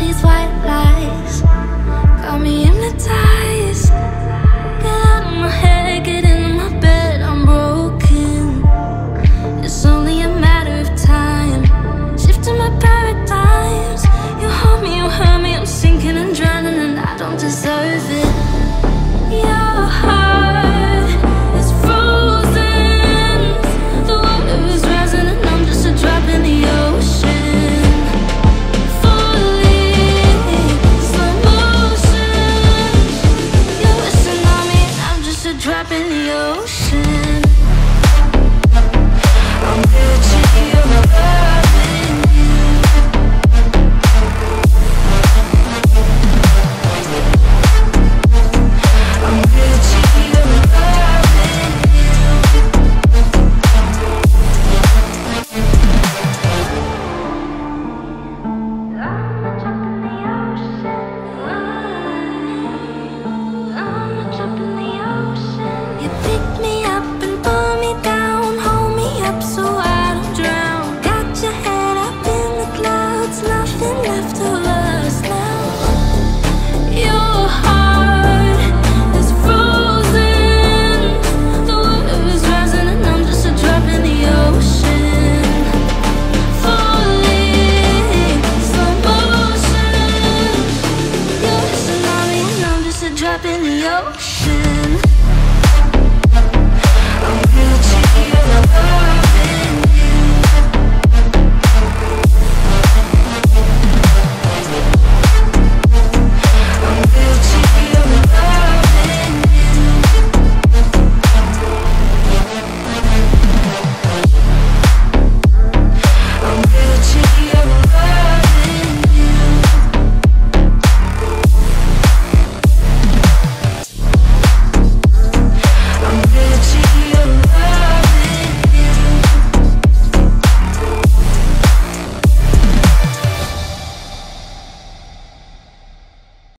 Please these wild drop in the ocean.